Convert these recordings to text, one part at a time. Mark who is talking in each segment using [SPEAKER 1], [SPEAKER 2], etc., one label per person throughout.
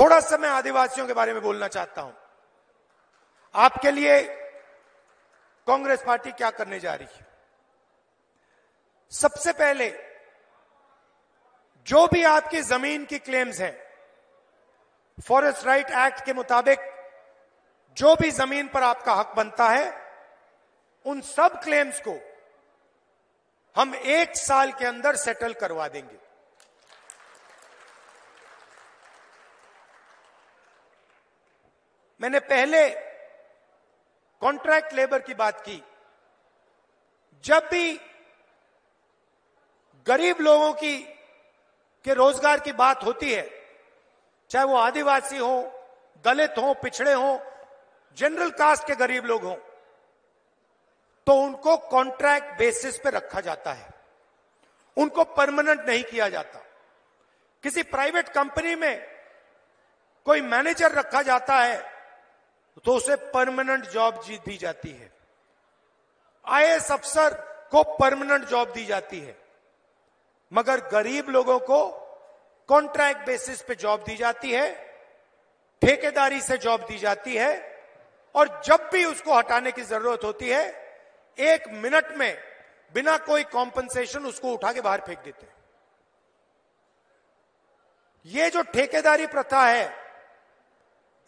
[SPEAKER 1] थोड़ा सा मैं आदिवासियों के बारे में बोलना चाहता हूँ। आपके लिए कांग्रेस पार्टी क्या करने जा रही है? सबसे पहले, जो भी आपकी ज़मीन की क्लेम्स हैं फॉरेस्ट राइट एक्ट के मुताबिक जो भी ज़मीन पर आपका हक बनता है, उन सब क्लेम्स को हम एक साल के अंदर सेटल करवा देंगे। मैंने पहले कॉन्ट्रैक्ट लेबर की बात की। जब भी गरीब लोगों की, के रोज़गार की बात होती है, चाहे वो आदिवासी हो, दलित हो, पिछड़े हो जनरल कास्ट के गरीब लोग हों तो उनको कॉन्ट्रैक्ट बेसिस पे रखा जाता है। उनको परमानेंट नहीं किया जाता। किसी प्राइवेट कंपनी में कोई मैनेजर रखा जाता है तो उसे परमानेंट जॉब दी जाती है। आईएएस अफसर को परमानेंट जॉब दी जाती है। मगर गरीब लोगों को कॉन्ट्रैक्ट बेसिस पे जॉब दी जाती है, ठेकेदारी से जॉब दी जाती है, और जब भी उसको हटाने की ज़रूरत होती है, एक मिनट में बिना कोई कॉम्पनसेशन उसको उठा के बाहर फेंक देते हैं। ये जो ठेकेदारी प्रथा है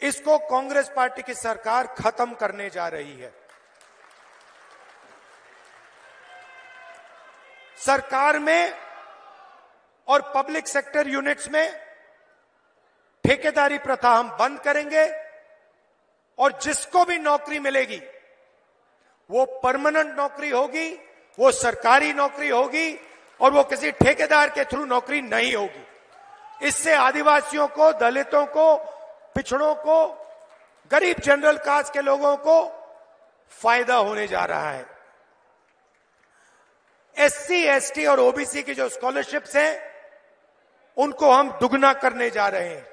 [SPEAKER 1] इसको कांग्रेस पार्टी की सरकार खत्म करने जा रही है। सरकार में और पब्लिक सेक्टर यूनिट्स में ठेकेदारी प्रथा हम बंद करेंगे और जिसको भी नौकरी मिलेगी, वो परमानेंट नौकरी होगी, वो सरकारी नौकरी होगी और वो किसी ठेकेदार के थ्रू नौकरी नहीं होगी। इससे आदिवासियों को, दलितों को पिछड़ों को, गरीब जनरल कास्ट के लोगों को फ़ायदा होने जा रहा है। एससी एसटी और ओबीसी की जो स्कॉलरशिप्स हैं, उनको हम दुगना करने जा रहे हैं।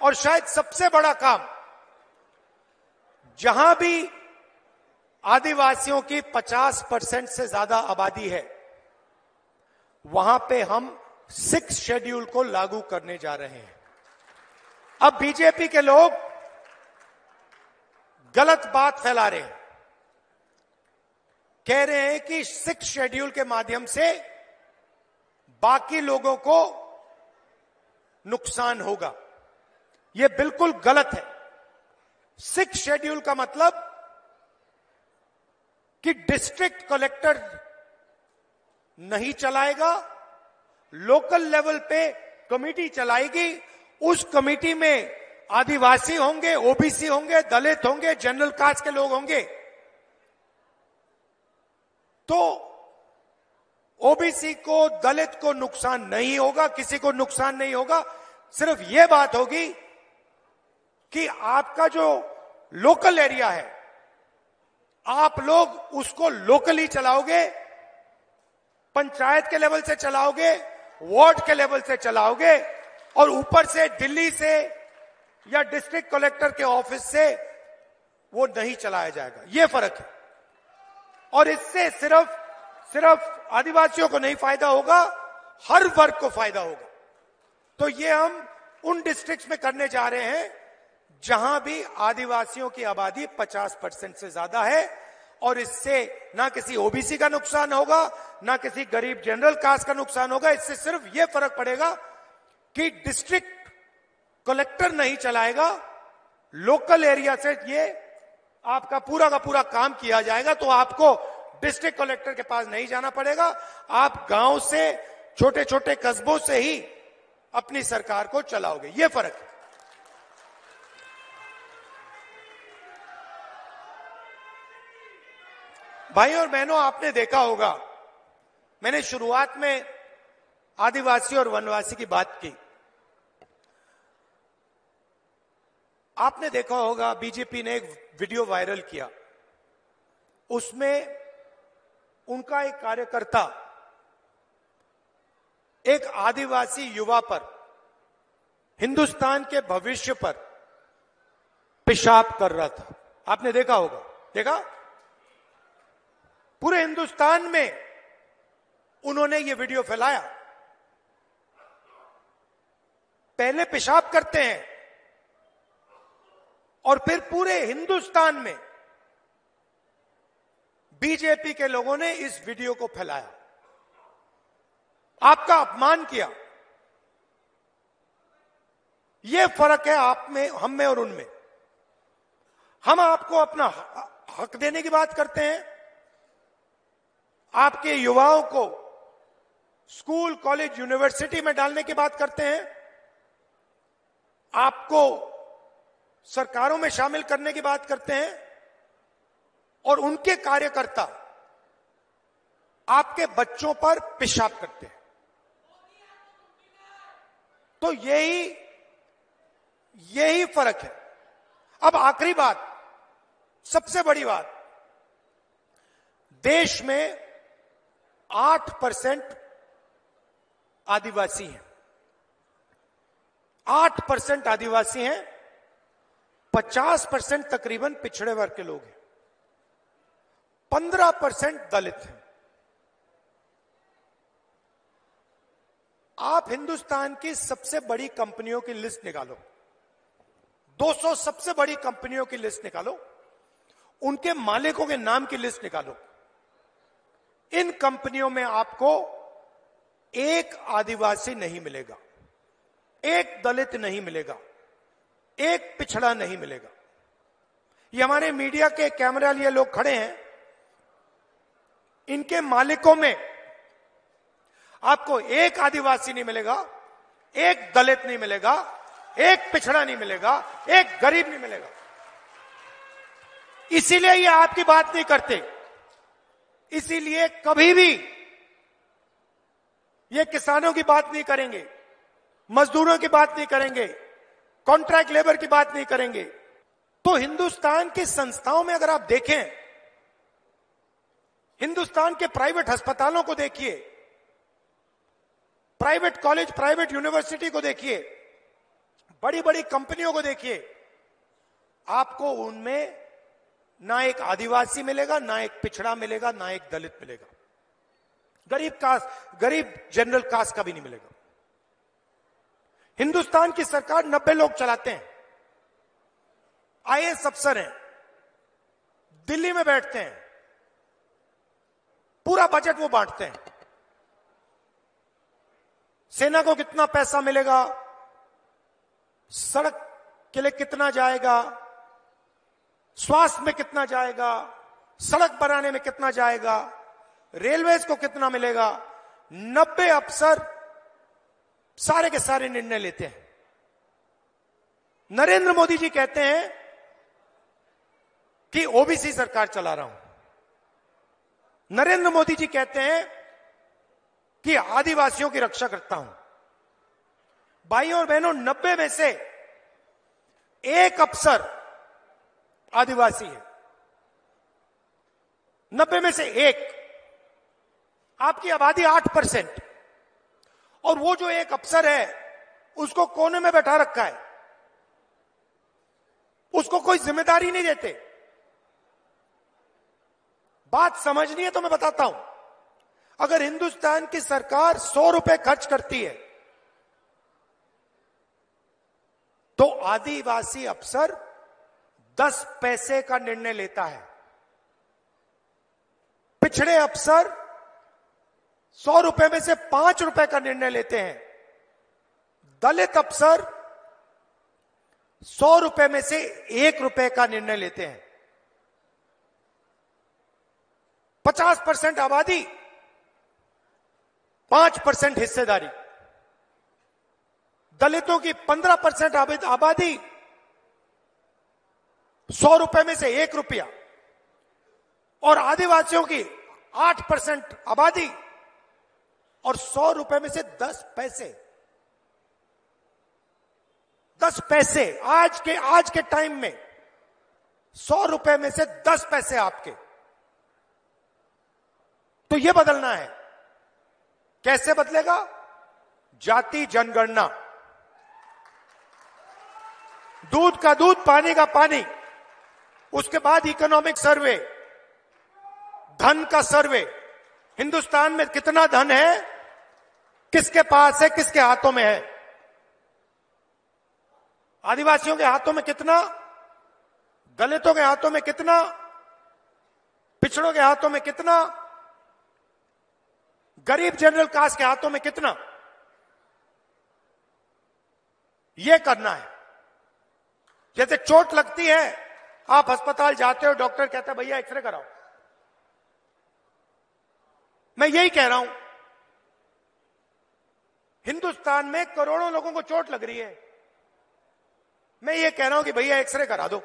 [SPEAKER 1] और शायद सबसे बड़ा काम, जहाँ भी आदिवासियों की 50 परसेंट से ज़्यादा आबादी है, वहाँ पे हम सिक्स शेड्यूल को लागू करने जा रहे हैं। अब बीजेपी के लोग गलत बात फैला रहे हैं। कह रहे हैं कि सिक्स शेड्यूल के माध्यम से बाकी लोगों को नुकसान होगा। यह बिल्कुल गलत है। सिक्स शेड्यूल का मतलब कि डिस्ट्रिक्ट कलेक्टर नहीं चलाएगा, लोकल लेवल पे कमेटी चलाएगी उस कमेटी में आदिवासी होंगे, ओबीसी होंगे, दलित होंगे, जनरल कास्ट के लोग होंगे। तो ओबीसी को, दलित को नुकसान नहीं होगा, किसी को नुकसान नहीं होगा। सिर्फ़ यह बात होगी कि आपका जो लोकल एरिया है, आप लोग उसको लोकली चलाओगे, पंचायत के लेवल से चलाओगे, वार्ड के लेवल से चलाओगे और ऊपर से दिल्ली से या डिस्ट्रिक्ट कलेक्टर के ऑफ़िस से वो नहीं चलाया जाएगा। ये फ़र्क है। और इससे सिर्फ़ सिर्फ़ आदिवासियों को नहीं फ़ायदा होगा, हर वर्ग को फ़ायदा होगा। तो ये हम उन डिस्ट्रिक्ट्स में करने जा रहे हैं जहाँ भी आदिवासियों की आबादी 50 परसेंट से ज़्यादा है और इससे ना किसी ओबीसी का नुकसान होगा, ना किसी गरीब जनरल कास्ट का नुकसान होगा। इससे सिर्फ़ यह फ़र्क पड़ेगा कि डिस्ट्रिक्ट कलेक्टर नहीं चलाएगा लोकल एरिया से ये आपका पूरा का पूरा काम किया जाएगा तो आपको डिस्ट्रिक्ट कलेक्टर के पास नहीं जाना पड़ेगा। आप गाँव से छोटे छोटे कस्बों से ही अपनी सरकार को चलाओगे। ये फ़र्क है। भाई और बहनों, आपने देखा होगा, मैंने शुरुआत में आदिवासी और वनवासी की बात की। आपने देखा होगा बीजेपी ने एक वीडियो वायरल किया। उसमें उनका एक कार्यकर्ता, एक आदिवासी युवा पर, हिंदुस्तान के भविष्य पर पेशाब कर रहा था। आपने देखा होगा। देखा? पूरे हिंदुस्तान में उन्होंने ये वीडियो फैलाया। पहले पेशाब करते हैं और फिर पूरे हिंदुस्तान में बीजेपी के लोगों ने इस वीडियो को फैलाया। आपका अपमान किया। यह फ़र्क है आप में, हम में और उनमें हम आपको अपना हक देने की बात करते हैं। आपके युवाओं को स्कूल, कॉलेज, यूनिवर्सिटी में डालने की बात करते हैं। आपको सरकारों में शामिल करने की बात करते हैं और उनके कार्यकर्ता आपके बच्चों पर पेशाब करते हैं। तो यही यही फ़र्क है। अब आखिरी बात, सबसे बड़ी बात, देश में आठ परसेंट आदिवासी हैं। आठ परसेंट आदिवासी हैं पचास परसेंट तकरीबन पिछड़े वर्ग के लोग हैं। पंद्रह परसेंट दलित हैं। आप हिंदुस्तान की सबसे बड़ी कंपनियों की लिस्ट निकालो। 200 सबसे बड़ी कंपनियों की लिस्ट निकालो। उनके मालिकों के नाम की लिस्ट निकालो। इन कंपनियों में आपको एक आदिवासी नहीं मिलेगा। एक दलित नहीं मिलेगा। एक पिछड़ा नहीं मिलेगा। ये हमारे मीडिया के कैमरा लिए लोग खड़े हैं। इनके मालिकों में आपको एक आदिवासी नहीं मिलेगा, एक दलित नहीं मिलेगा, एक पिछड़ा नहीं मिलेगा, एक गरीब नहीं मिलेगा। इसीलिए ये आपकी बात नहीं करते। इसीलिए कभी भी ये किसानों की बात नहीं करेंगे, मजदूरों की बात नहीं करेंगे। कॉन्ट्रैक्ट लेबर की बात नहीं करेंगे। तो हिंदुस्तान की संस्थाओं में अगर आप देखें, हिंदुस्तान के प्राइवेट अस्पतालों को देखिए, प्राइवेट कॉलेज, प्राइवेट यूनिवर्सिटी को देखिए बड़ी बड़ी कंपनियों को देखिए, आपको उनमें ना एक आदिवासी मिलेगा, ना एक पिछड़ा मिलेगा, ना एक दलित मिलेगा। गरीब कास्ट, गरीब जनरल कास्ट का भी नहीं मिलेगा। हिंदुस्तान की सरकार नब्बे लोग चलाते हैं। आईएएस अफसर हैं। दिल्ली में बैठते हैं। पूरा बजट वो बांटते हैं। सेना को कितना पैसा मिलेगा? सड़क के लिए कितना जाएगा? स्वास्थ्य में कितना जाएगा? सड़क बनाने में कितना जाएगा? रेलवेज को कितना मिलेगा? नब्बे अफसर सारे के सारे निर्णय लेते हैं। नरेंद्र मोदी जी कहते हैं कि ओबीसी सरकार चला रहा हूँ। नरेंद्र मोदी जी कहते हैं कि आदिवासियों की रक्षा करता हूँ। भाइयों और बहनों, नब्बे में से एक अफसर आदिवासी है। नब्बे में से एक। आपकी आबादी आठ परसेंट। और वो जो एक अफसर है, उसको कोने में बैठा रखा है। उसको कोई ज़िम्मेदारी नहीं देते। बात समझनी है तो मैं बताता हूँ। अगर हिंदुस्तान की सरकार सौ रुपए खर्च करती है तो आदिवासी अफसर दस पैसे का निर्णय लेता है। पिछड़े अफसर सौ रुपए में से पाँच रुपए का निर्णय लेते हैं। दलित अफसर सौ रुपए में से एक रुपए का निर्णय लेते हैं। पचास परसेंट आबादी, पाँच परसेंट हिस्सेदारी। दलितों की पंद्रह परसेंट आबादी सौ रुपए में से एक रुपया। और आदिवासियों की आठ परसेंट आबादी और सौ रुपए में से दस पैसे। दस पैसे आज के आज के टाइम में। सौ रुपए में से दस पैसे आपके। तो यह बदलना है। कैसे बदलेगा? जाति जनगणना। दूध का दूध, पानी का पानी। उसके बाद इकोनॉमिक सर्वे धन का सर्वे हिंदुस्तान में कितना धन है? किसके पास है, किसके हाथों में है? आदिवासियों के हाथों में कितना? दलितों के हाथों में कितना? पिछड़ों के हाथों में कितना? गरीब जनरल कास्ट के हाथों में कितना? यह करना है। जैसे चोट लगती है, आप अस्पताल जाते हो, डॉक्टर कहता है, भैया एक्सरे कराओ। मैं यही कह रहा हूँ हिंदुस्तान में करोड़ों लोगों को चोट लग रही है। मैं ये कह रहा हूँ कि भैया एक्सरे करा दो।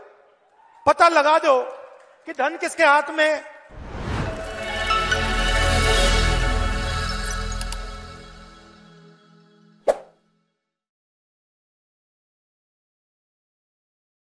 [SPEAKER 1] पता लगा दो कि धन किसके हाथ में